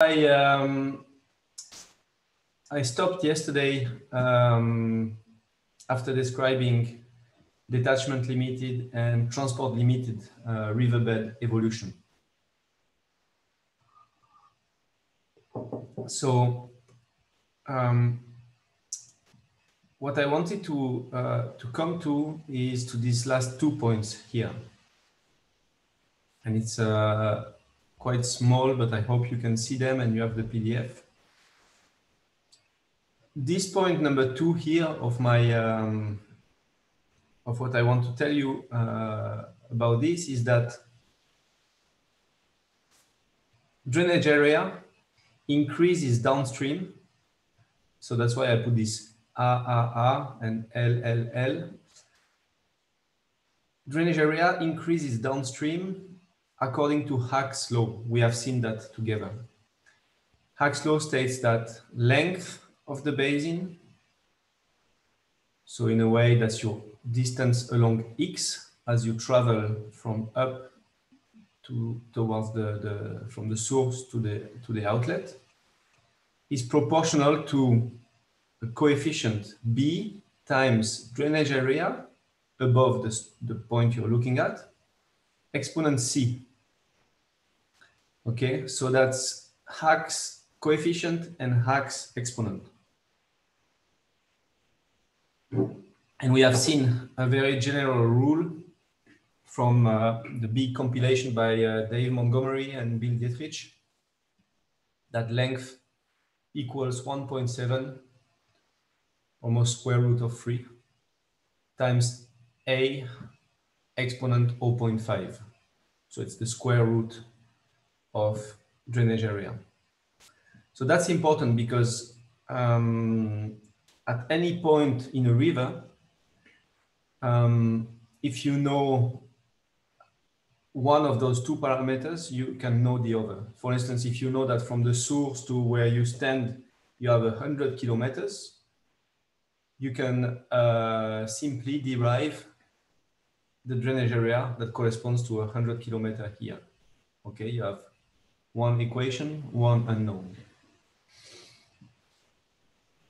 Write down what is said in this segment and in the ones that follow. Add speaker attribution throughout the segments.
Speaker 1: I um, I stopped yesterday um, after describing detachment limited and transport limited uh, riverbed evolution. So um, what I wanted to uh, to come to is to these last two points here, and it's uh, quite small, but I hope you can see them and you have the PDF. This point number two here of my um, of what I want to tell you uh, about this is that drainage area increases downstream. So that's why I put this AAA and LLL. Drainage area increases downstream according to Hack's law. We have seen that together. Hack's law states that length of the basin, so in a way that's your distance along X as you travel from up to towards the, the from the source to the to the outlet, is proportional to a coefficient B times drainage area above the, the point you're looking at, exponent C. Okay, so that's Hack's coefficient and Hack's exponent. And we have seen a very general rule from uh, the big compilation by uh, Dave Montgomery and Bill Dietrich that length equals 1.7 almost square root of 3 times a exponent 0.5. So it's the square root of drainage area. So that's important because um, at any point in a river, um, if you know one of those two parameters, you can know the other. For instance, if you know that from the source to where you stand, you have 100 kilometers, you can uh, simply derive the drainage area that corresponds to 100 kilometer here. Okay, you have one equation, one unknown.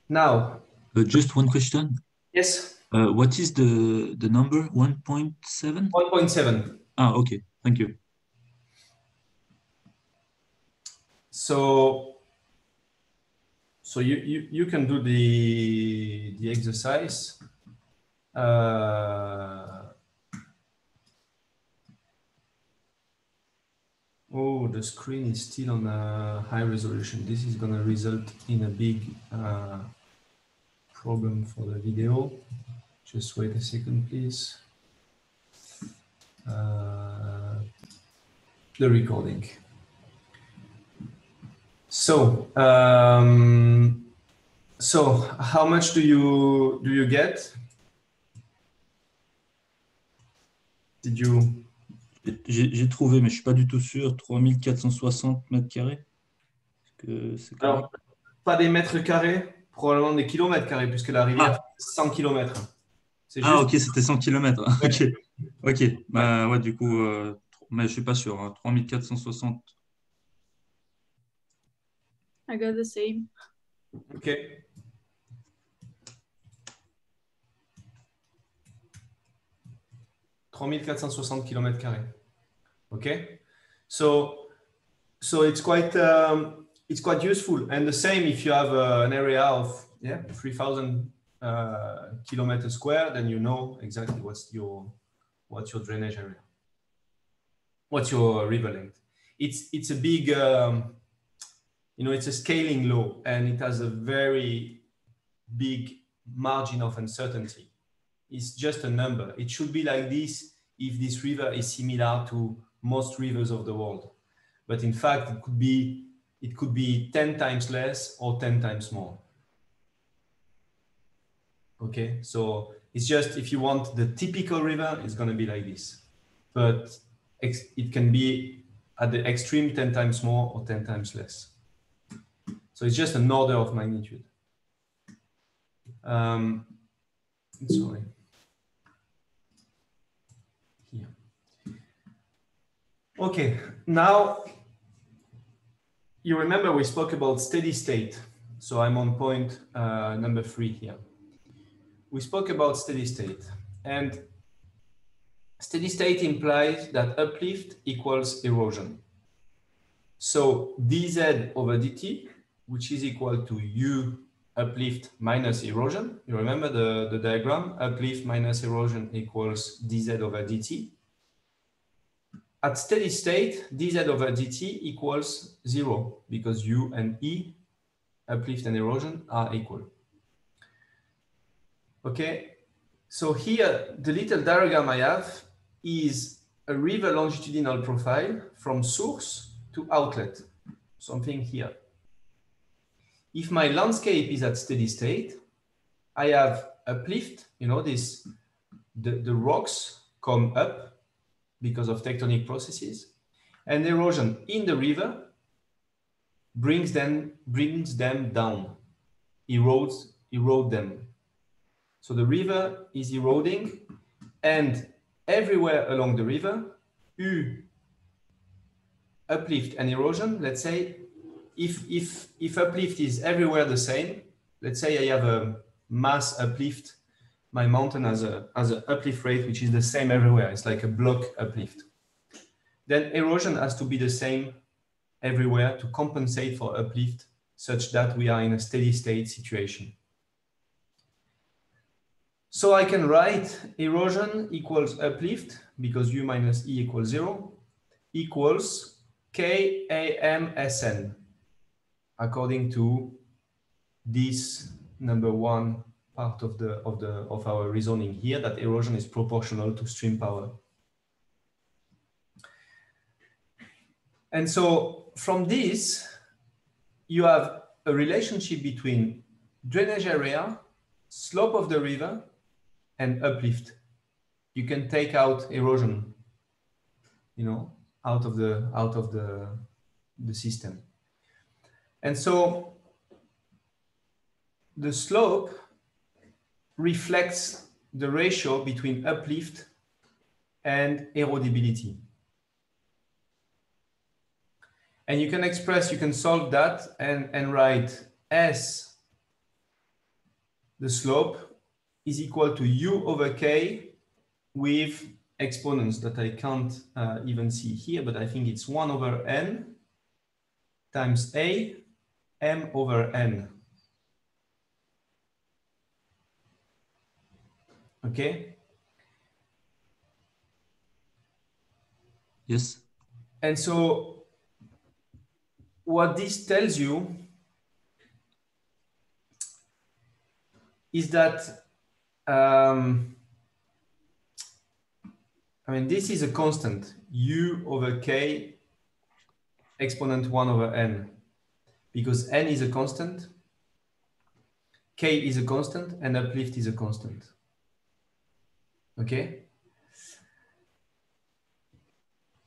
Speaker 1: Now,
Speaker 2: uh, just one question.
Speaker 1: Yes.
Speaker 2: Uh, what is the the number? One point seven.
Speaker 1: One point seven.
Speaker 2: Ah, okay. Thank you.
Speaker 1: So, so you you you can do the the exercise. Uh, Oh, the screen is still on a high resolution. This is going to result in a big uh, problem for the video. Just wait a second, please. Uh, the recording. So, um, so how much do you do you get? Did you
Speaker 2: J'ai trouvé, mais je ne suis pas du tout sûr, 3460 mètres carrés.
Speaker 1: Que Alors, pas des mètres carrés, probablement des kilomètres carrés, puisque la rivière ah. 100 km.
Speaker 2: Ah, ok, c'était 100 km. ok, ok. Bah, ouais, du coup, euh, mais je ne suis pas sûr. Hein. 3460.
Speaker 3: I got the same.
Speaker 1: Ok. « 3460 km Okay, so so it's quite um, it's quite useful, and the same if you have uh, an area of yeah 3,000 uh, kilometers square, then you know exactly what's your what's your drainage area, what's your river length. It's it's a big um, you know it's a scaling law, and it has a very big margin of uncertainty. It's just a number. It should be like this if this river is similar to most rivers of the world. But in fact, it could be it could be 10 times less or 10 times more. Okay, so it's just if you want the typical river, it's going to be like this. But it can be at the extreme 10 times more or 10 times less. So it's just an order of magnitude. Um, sorry. Okay, now you remember we spoke about steady state. So I'm on point uh, number three here. We spoke about steady state and steady state implies that uplift equals erosion. So dz over dt, which is equal to u uplift minus erosion. You remember the, the diagram, uplift minus erosion equals dz over dt. At steady state, dz over dt equals zero because u and e, uplift and erosion, are equal. Okay, so here, the little diagram I have is a river longitudinal profile from source to outlet, something here. If my landscape is at steady state, I have uplift, you know, this, the, the rocks come up because of tectonic processes and erosion in the river brings them, brings them down, erodes, erode them. So the river is eroding and everywhere along the river, U uplift and erosion, let's say if, if, if uplift is everywhere the same, let's say I have a mass uplift, my mountain has a, has an uplift rate, which is the same everywhere. It's like a block uplift. Then erosion has to be the same everywhere to compensate for uplift such that we are in a steady state situation. So I can write erosion equals uplift because u minus e equals zero equals KAMSN according to this number one part of the of the of our reasoning here that erosion is proportional to stream power. And so from this, you have a relationship between drainage area, slope of the river, and uplift. You can take out erosion, you know, out of the out of the the system. And so the slope reflects the ratio between uplift and erodibility. And you can express, you can solve that and, and write S, the slope, is equal to U over K with exponents that I can't uh, even see here, but I think it's 1 over N times A m over n. Okay?
Speaker 2: Yes.
Speaker 1: And so what this tells you is that um, I mean, this is a constant, u over k exponent 1 over n because n is a constant, k is a constant, and uplift is a constant. Okay?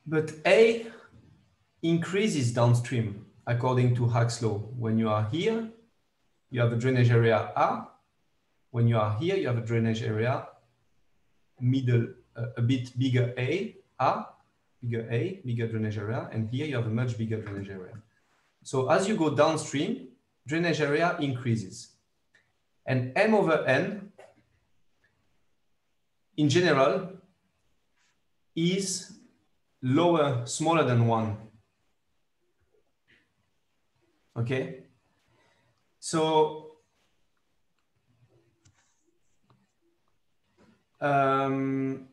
Speaker 1: But A increases downstream according to Hack's law. When you are here, you have a drainage area A. When you are here, you have a drainage area middle, uh, a bit bigger A, A, bigger A, bigger drainage area. And here you have a much bigger drainage area. So as you go downstream, drainage area increases. And M over N, in general, is lower, smaller than one. Okay? So, um,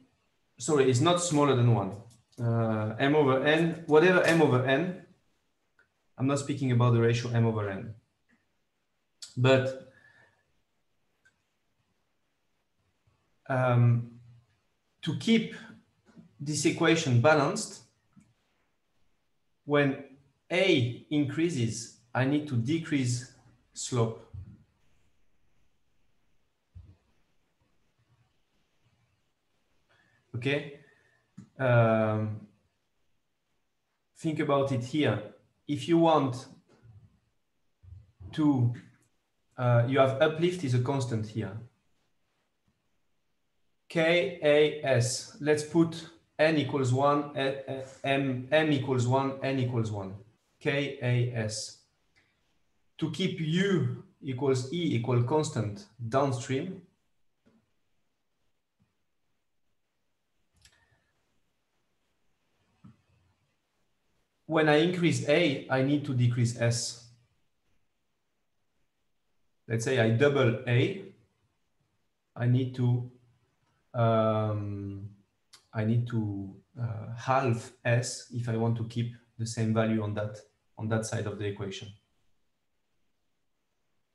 Speaker 1: sorry, it's not smaller than one. Uh, M over N, whatever M over N, I'm not speaking about the ratio m over n. But um, to keep this equation balanced, when a increases, I need to decrease slope. Okay. Um, think about it here if you want to, uh, you have uplift is a constant here. KAS, let's put n equals one, eh, eh, m, m equals one, n equals one. KAS. To keep U equals E equal constant downstream, when I increase A, I need to decrease S. Let's say I double A, I need to um, I need to uh, halve S if I want to keep the same value on that on that side of the equation.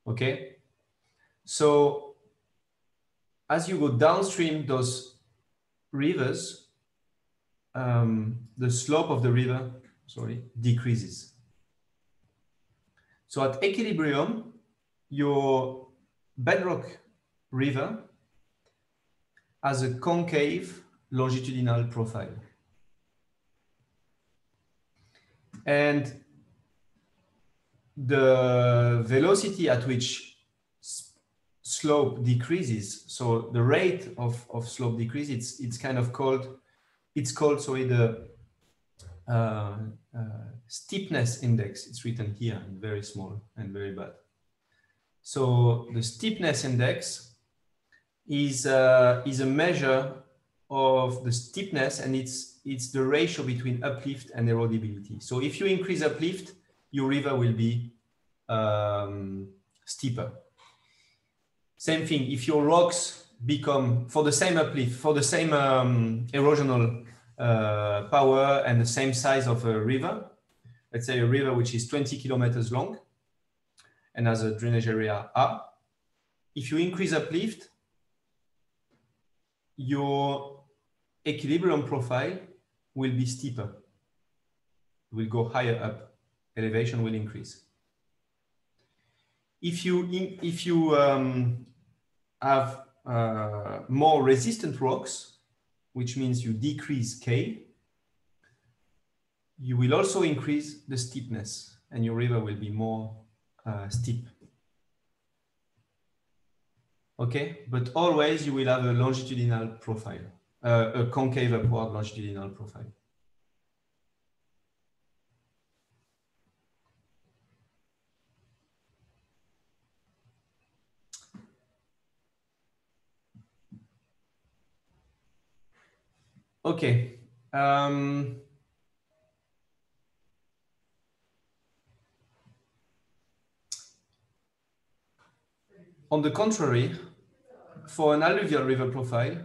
Speaker 1: Okay, so as you go downstream those rivers, um, the slope of the river sorry, decreases. So at equilibrium, your bedrock river has a concave longitudinal profile. And the velocity at which slope decreases, so the rate of, of slope decrease, it's, it's kind of called, it's called, sorry, the uh, uh, steepness index. It's written here in very small and very bad. So the steepness index is, uh, is a measure of the steepness and it's, it's the ratio between uplift and erodibility. So if you increase uplift, your river will be um, steeper. Same thing, if your rocks become, for the same uplift, for the same um, erosional uh, power and the same size of a river, let's say a river which is 20 kilometers long and has a drainage area A, if you increase uplift, your equilibrium profile will be steeper, will go higher up, elevation will increase. If you, if you um, have uh, more resistant rocks, which means you decrease K, you will also increase the steepness and your river will be more uh, steep. Okay, but always you will have a longitudinal profile, uh, a concave upward longitudinal profile. Okay. Um, on the contrary, for an alluvial river profile,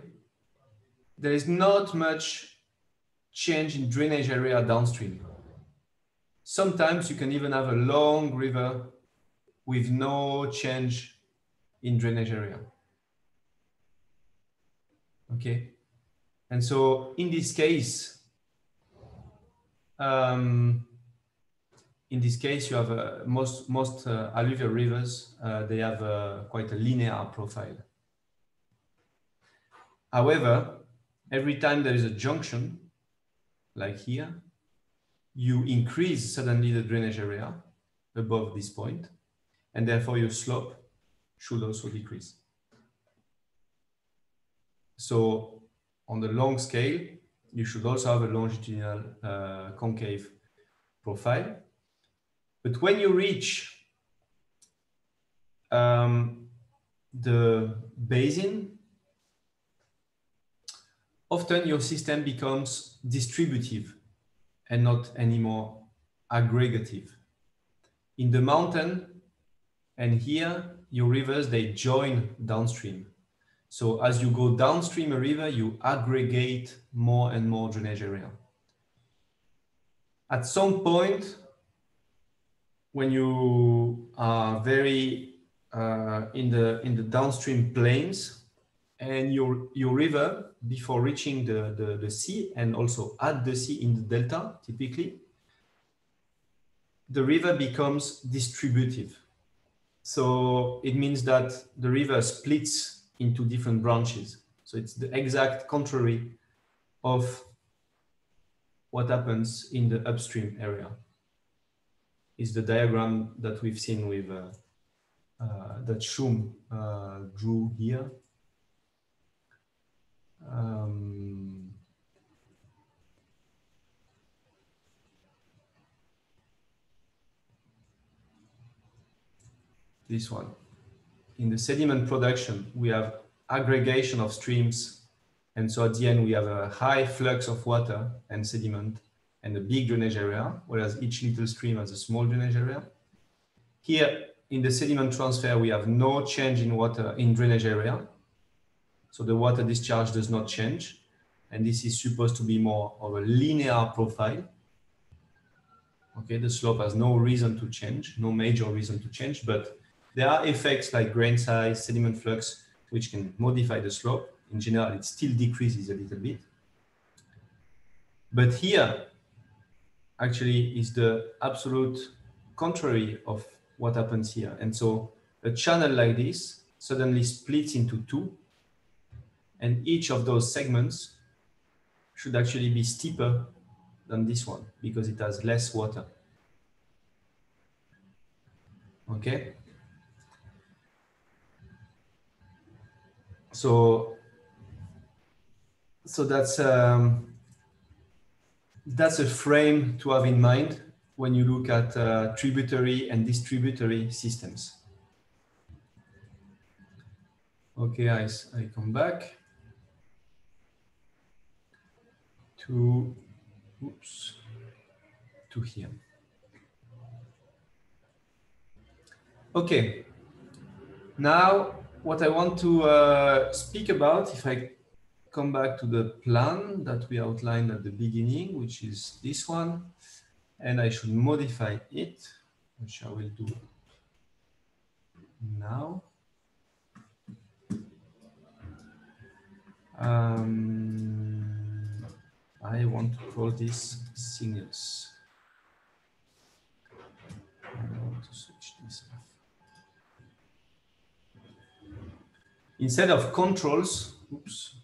Speaker 1: there is not much change in drainage area downstream. Sometimes you can even have a long river with no change in drainage area. Okay. And so in this case, um, in this case, you have uh, most most uh, alluvial rivers. Uh, they have uh, quite a linear profile. However, every time there is a junction, like here, you increase suddenly the drainage area above this point, and therefore your slope should also decrease. So on the long scale, you should also have a longitudinal uh, concave profile. But when you reach um, the basin, often your system becomes distributive and not anymore aggregative. In the mountain and here, your rivers, they join downstream. So as you go downstream a river, you aggregate more and more drainage area. At some point, when you are very uh, in the in the downstream plains, and your your river before reaching the, the the sea and also at the sea in the delta, typically, the river becomes distributive. So it means that the river splits into different branches. So it's the exact contrary of what happens in the upstream area is the diagram that we've seen with uh, uh, that Schumm uh, drew here. Um, this one. In the sediment production, we have aggregation of streams. And so at the end, we have a high flux of water and sediment and a big drainage area, whereas each little stream has a small drainage area. Here in the sediment transfer, we have no change in water in drainage area. So the water discharge does not change. And this is supposed to be more of a linear profile. Okay, the slope has no reason to change, no major reason to change, but there are effects like grain size, sediment flux, which can modify the slope. In general, it still decreases a little bit. But here, actually, is the absolute contrary of what happens here. And so a channel like this suddenly splits into two, and each of those segments should actually be steeper than this one because it has less water. Okay. So, so that's um, that's a frame to have in mind when you look at uh, tributary and distributary systems. Okay, I, I come back to oops, to here. Okay, now what I want to uh, speak about, if I come back to the plan that we outlined at the beginning, which is this one, and I should modify it, which I will do now. Um, I want to call this signals. Instead of controls, oops.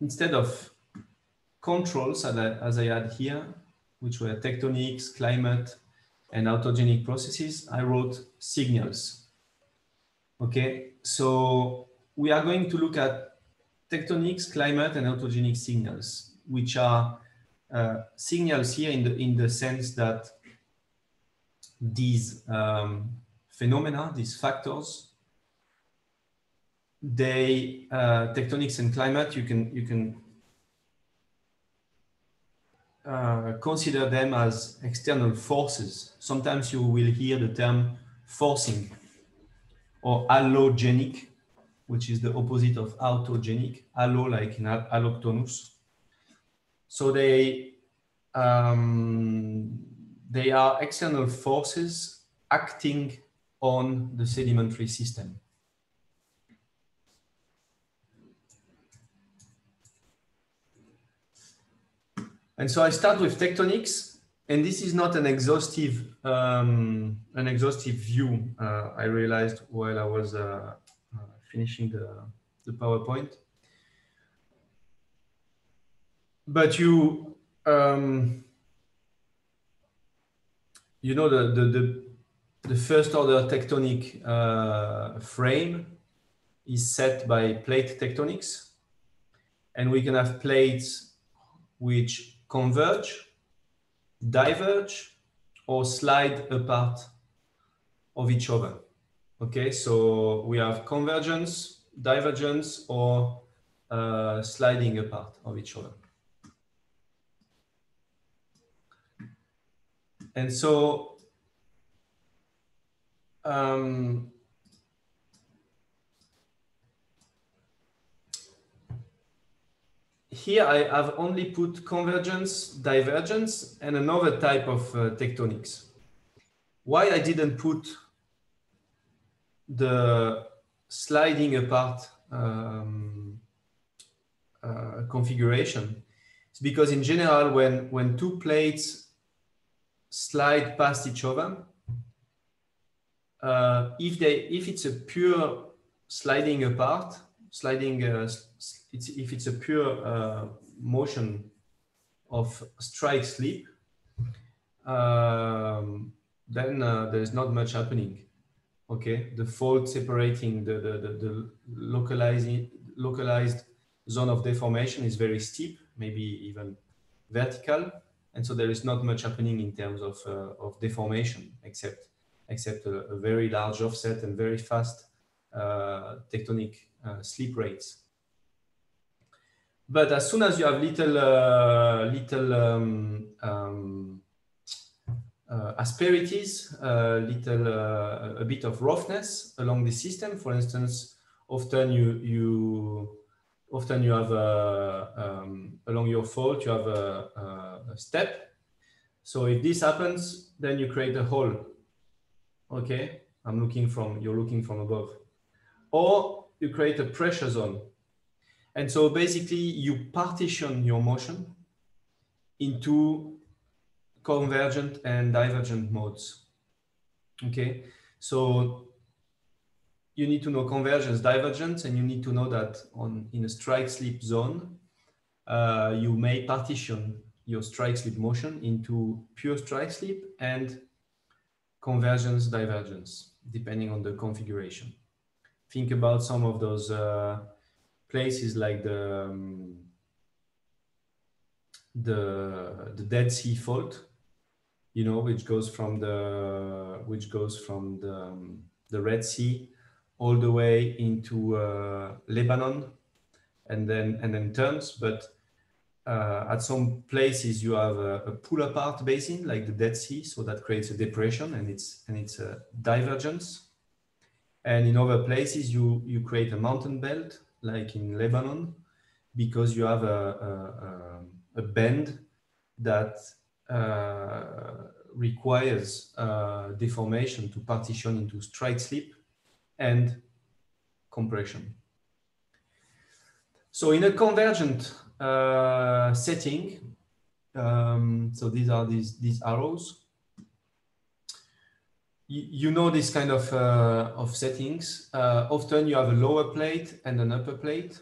Speaker 1: Instead of controls as I, had here, which were tectonics, climate, and autogenic processes, I wrote signals. Okay, so we are going to look at tectonics, climate, and autogenic signals, which are uh, signals here in the in the sense that these um, phenomena, these factors, they uh, tectonics and climate. You can you can uh, consider them as external forces. Sometimes you will hear the term forcing or allogenic, which is the opposite of autogenic, allo like in allochthonous. So they, um, they are external forces acting on the sedimentary system. And so I start with tectonics, and this is not an exhaustive um, an exhaustive view. Uh, I realized while I was uh, uh, finishing the, the PowerPoint. But you um, you know the the the, the first order tectonic uh, frame is set by plate tectonics, and we can have plates which converge, diverge, or slide apart of each other. Okay, so we have convergence, divergence, or uh, sliding apart of each other. And so um, here I have only put convergence, divergence, and another type of uh, tectonics. Why I didn't put the sliding apart um, uh, configuration is because in general, when, when two plates slide past each other, uh, if they if it's a pure sliding apart, sliding uh, it's, if it's a pure uh, motion of strike slip, um, then uh, there's not much happening. Okay, the fault separating the, the, the, the localizing, localized zone of deformation is very steep, maybe even vertical. and so there is not much happening in terms of, uh, of deformation except, except a, a, very large offset and very fast uh, tectonic uh, slip rates. But as soon as you have little, uh, little um, um, uh, asperities, uh, little, a bit of roughness along the system, for instance, often you, you often you have a, um, along your fault, you have a, a, step. So if this happens, then you create a hole. Okay, I'm looking from, you're looking from above. Or you create a pressure zone. And so basically you partition your motion into convergent and divergent modes. Okay, so you need to know convergence, divergence, and you need to know that on in a strike slip zone, uh, you may partition your strike slip motion into pure strike slip and convergence, divergence, depending on the configuration. Think about some of those uh, places like the um, the the Dead Sea fault, you know, which goes from the which goes from the um, the Red Sea all the way into uh, Lebanon and then and then turns. But uh, at some places you have a, a, pull apart basin like the Dead Sea, so that creates a depression and it's and it's a divergence. And in other places you you create a mountain belt like in Lebanon because you have a, a, a bend that uh, requires uh, deformation to partition into strike slip and compression. So in a convergent uh, setting, um, so these are these, these arrows, you, know this kind of, uh, of settings. Uh, often you have a lower plate and an upper plate.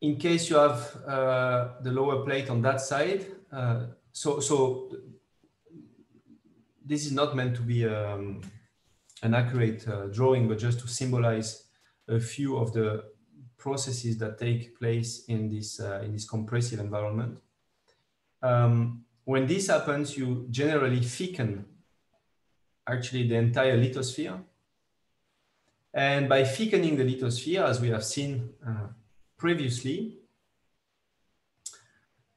Speaker 1: In case you have uh, the lower plate on that side, uh, so, so this is not meant to be um, an accurate uh, drawing, but just to symbolize a few of the processes that take place in this, uh, in this compressive environment. Um, when this happens, you generally thicken actually the entire lithosphere. And by thickening the lithosphere, as we have seen uh, previously,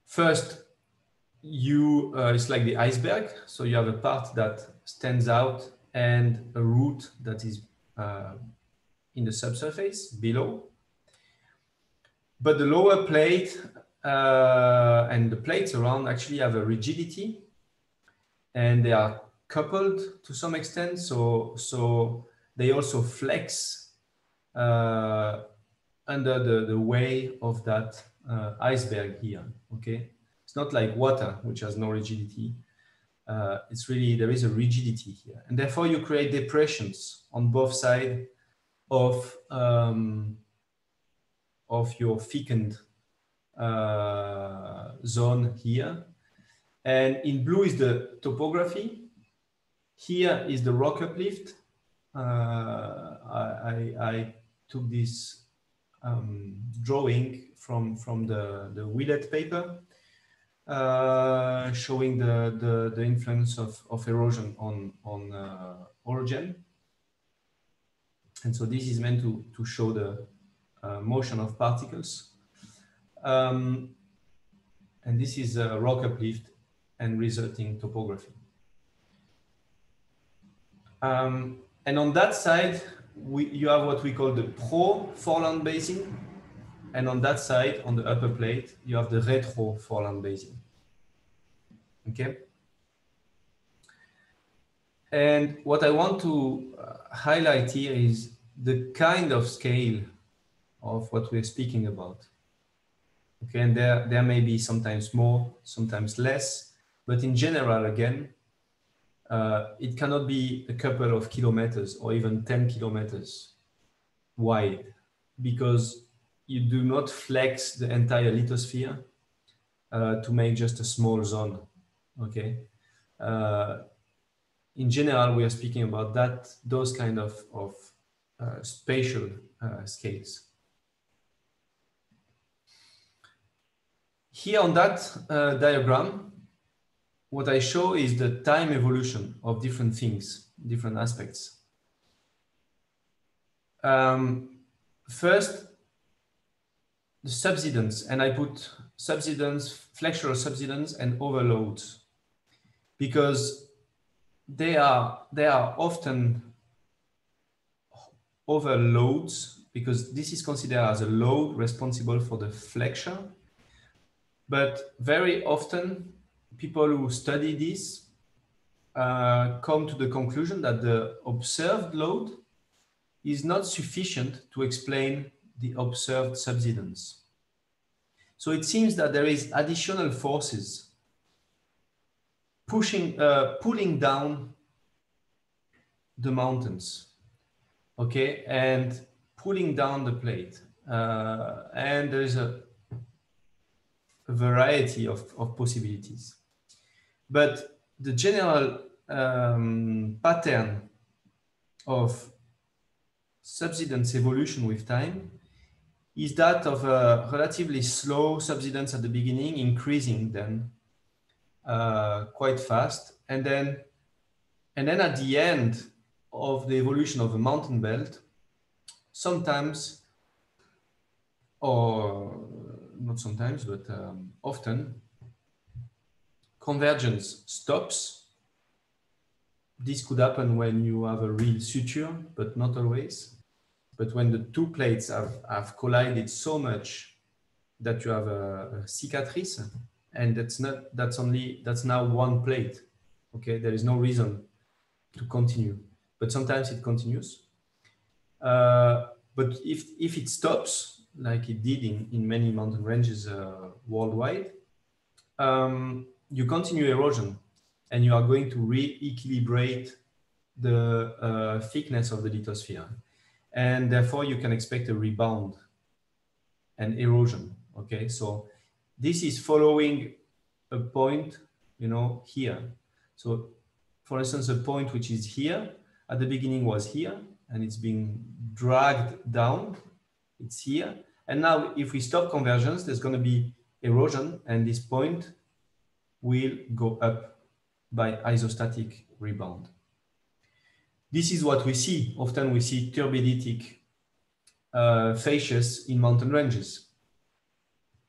Speaker 1: first, you uh, it's like the iceberg. So you have a part that stands out and a root that is uh, in the subsurface below. But the lower plate uh, and the plates around actually have a rigidity and they are coupled to some extent. So, so they also flex uh, under the, the way of that uh, iceberg here, okay? It's not like water, which has no rigidity uh, it's really, there is a rigidity here. And therefore you create depressions on both sides of, um, of your thickened uh, zone here. And in blue is the topography. Here is the rock uplift. Uh, I, I, I, took this um, drawing from, from the, the Willett paper uh, showing the, the, the, influence of, of erosion on, on uh, orogen. And so this is meant to, to show the uh, motion of particles. Um, and this is a rock uplift and resulting topography. Um, and on that side, we, you have what we call the pro-foreland basin. And on that side, on the upper plate, you have the retro-foreland basin. Okay. And what I want to uh, highlight here is the kind of scale of what we're speaking about. Okay, and there, there may be sometimes more, sometimes less, but in general, again, uh, it cannot be a couple of kilometers or even 10 kilometers wide because you do not flex the entire lithosphere uh, to make just a small zone okay? Uh, in general we are speaking about that those kind of, of uh, spatial uh, scales. Here on that uh, diagram, what I show is the time evolution of different things, different aspects. Um, first, the subsidence, and I put subsidence, flexural subsidence, and overloads, because they are they are often overloads because this is considered as a load responsible for the flexure. But very often, people who study this uh, come to the conclusion that the observed load is not sufficient to explain the observed subsidence. So it seems that there is additional forces pushing, uh, pulling down the mountains, okay, and pulling down the plate. Uh, and there is a, a variety of, of possibilities. But the general um, pattern of subsidence evolution with time is that of a relatively slow subsidence at the beginning, increasing then uh, quite fast, and then and then at the end of the evolution of a mountain belt, sometimes, or not sometimes, but um, often, convergence stops. This could happen when you have a real suture, but not always. But when the two plates have, have collided so much that you have a, a cicatrice, and that's not that's only that's now one plate. Okay, there is no reason to continue, but sometimes it continues. Uh, but if if it stops, like it did in, in many mountain ranges uh, worldwide, um, you continue erosion, and you are going to re-equilibrate the uh, thickness of the lithosphere and therefore you can expect a rebound and erosion. Okay, so this is following a point, you know, here. So for instance, a point which is here at the beginning was here and it's being dragged down. It's here. And now if we stop convergence, there's going to be erosion and this point will go up by isostatic rebound. This is what we see. Often we see turbiditic uh, facies in mountain ranges.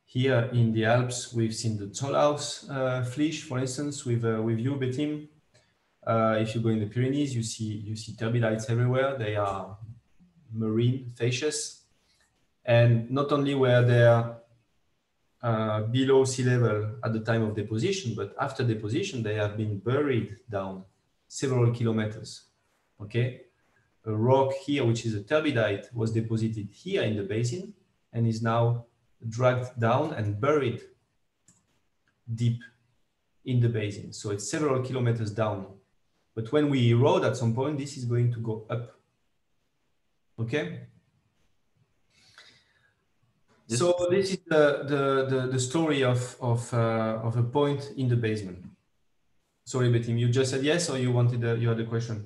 Speaker 1: Here in the Alps, we've seen the Zollhaus uh, Flysch, for instance, with, uh, with you, Betim. Uh, if you go in the Pyrenees, you see, you see turbidites everywhere. They are marine facies. And not only were they uh, below sea level at the time of deposition, but after deposition, they have been buried down several kilometers okay? A rock here, which is a turbidite, was deposited here in the basin and is now dragged down and buried deep in the basin. So it's several kilometers down. But when we erode at some point, this is going to go up. Okay? So this is the, the, the, the story of, of, uh, of a point in the basement. Sorry, Betim, you just said yes or you wanted a, you had a question?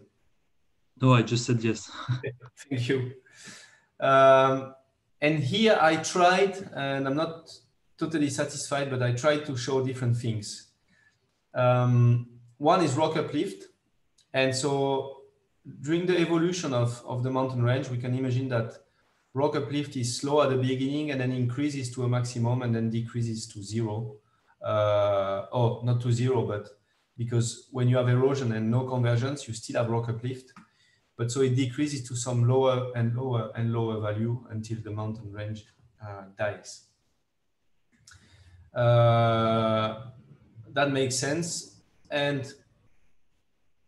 Speaker 2: No, I just said yes.
Speaker 1: Thank you. Um, and here I tried, and I'm not totally satisfied, but I tried to show different things. Um, one is rock uplift. And so during the evolution of, of the mountain range, we can imagine that rock uplift is slow at the beginning and then increases to a maximum and then decreases to zero. Uh, oh, not to zero, but because when you have erosion and no convergence, you still have rock uplift. But so it decreases to some lower and lower and lower value until the mountain range uh, dies. Uh, that makes sense. And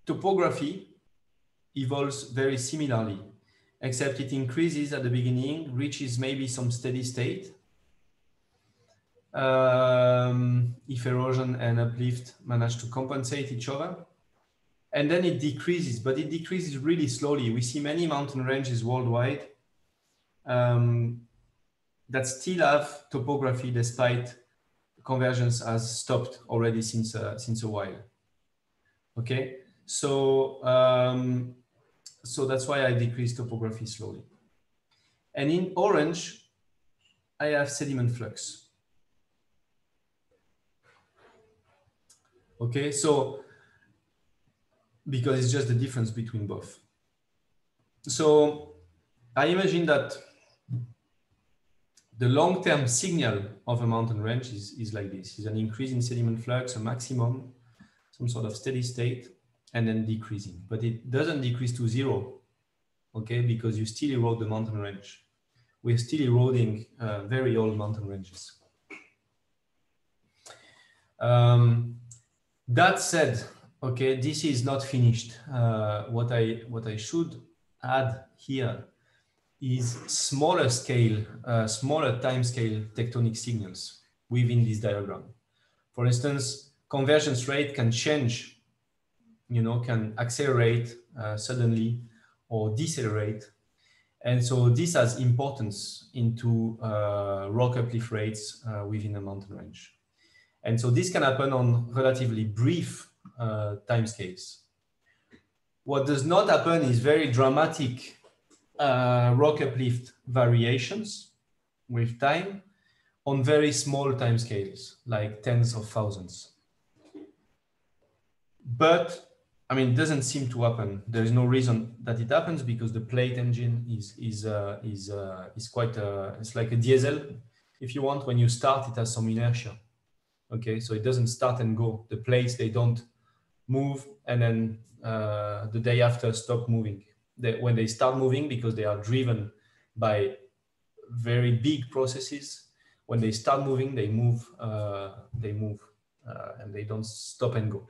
Speaker 1: topography evolves very similarly, except it increases at the beginning, reaches maybe some steady state. Um, if erosion and uplift manage to compensate each other and then it decreases, but it decreases really slowly. We see many mountain ranges worldwide um, that still have topography despite convergence has stopped already since uh, since a while. Okay, so um, so that's why I decrease topography slowly. And in orange, I have sediment flux. Okay, so because it's just the difference between both. So I imagine that the long-term signal of a mountain range is, is like this, is an increase in sediment flux, a maximum, some sort of steady state, and then decreasing. But it doesn't decrease to zero, okay, because you still erode the mountain range. We're still eroding uh, very old mountain ranges. Um, that said, okay, this is not finished. Uh, what I what I should add here is smaller scale, uh, smaller time scale tectonic signals within this diagram. For instance, convergence rate can change, you know, can accelerate uh, suddenly or decelerate. And so this has importance into uh, rock uplift rates uh, within a mountain range. And so this can happen on relatively brief uh, timescales. What does not happen is very dramatic uh, rock uplift variations with time on very small timescales, like tens of thousands. But I mean, it doesn't seem to happen. There is no reason that it happens because the plate engine is is uh, is uh, is quite uh, it's like a diesel. If you want, when you start, it has some inertia. Okay, so it doesn't start and go. The plates they don't move and then uh, the day after stop moving. They, when they start moving because they are driven by very big processes. When they start moving, they move. Uh, they move uh, and they don't stop and go.